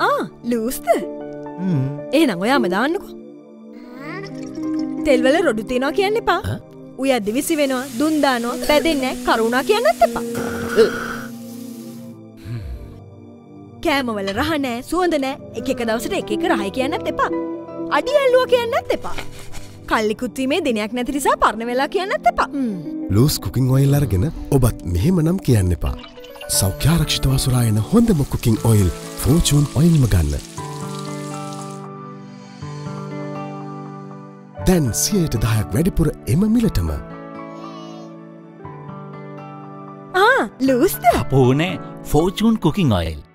ආ ලූස්ද ඒ නං ඔයාම දාන්නකෝ තෙල්වල රොඩු තියනවා කියන්න එපා උය දිවිසි වෙනවා දුන්දානෝ පැදෙන්නෑ කරුණා කියන්නත් එපා කෑමවල රහනෑ සුවඳ නෑ එක එක දවසට එක එක රහයි කියන්නත් එපා අඩි ඇල්ලුව කියන්නත් එපා කල්ලිකුත්වීමේ දිනයක් නැති නිසා පරණ වෙලා කියන්නත් එපා ලූස් කුකින් ඔයිල් අරගෙන ඔබත් මෙහෙම නම් කියන්න එපා. සෞඛ්‍යාරක්ෂිතවා සුරායන හොඳම කුකින් ඔයිල් ෆෝචූන් ඔයිල්ම ගන්න. දැන් සියයට දහයක් වැඩිපුර එම මිලටම. ආ ලූස්ද? පෝනෑ ෆෝචූන් කුකින් ඔයිල්